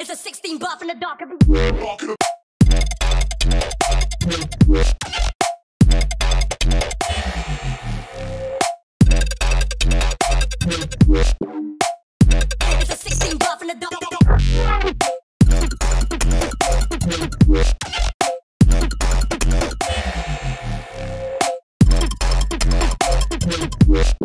It's a 16 buff in the dark of the Yeah. Yeah.